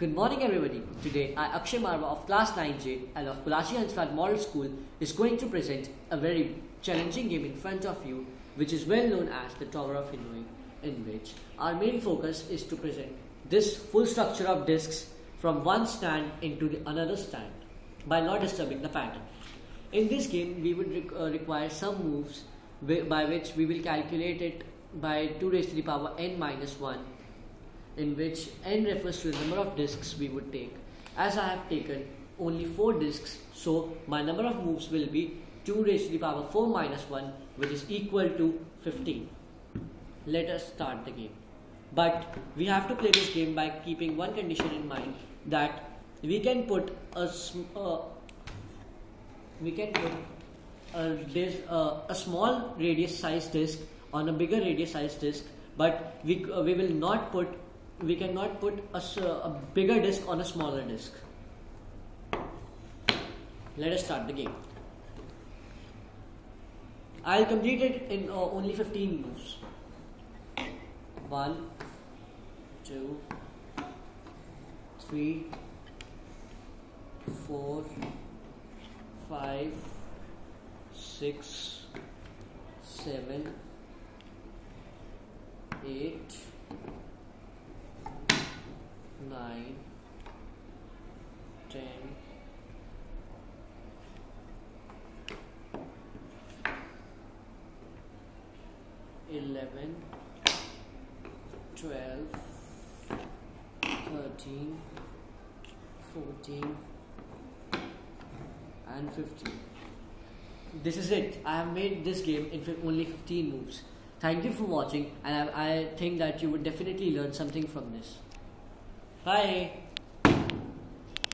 Good morning everybody. Today I Akshay Marwa of class 9J and of Kulachi Hansraj Model School is going to present a very challenging game in front of you which is well known as the Tower of Hanoi in which our main focus is to present this full structure of discs from one stand into the another stand by not disturbing the pattern. In this game we would uh, require some moves by which we will calculate it by 2 raised to the power n minus 1 in which n refers to the number of discs we would take. As I have taken only 4 discs, so my number of moves will be 2 raised to the power 4 minus 1 which is equal to 15. Let us start the game. But we have to play this game by keeping one condition in mind that we can put a uh, we can put a, uh, a small radius size disc on a bigger radius size disc but we, uh, we will not put we cannot put a, a bigger disk on a smaller disk. Let us start the game. I'll complete it in uh, only 15 moves. 1, 2, 3, 4, 5, 6, 7, 8, nine, ten, eleven, twelve, thirteen, fourteen, and fifteen. This is it. I have made this game in only 15 moves. Thank you for watching and I, I think that you would definitely learn something from this. Bye.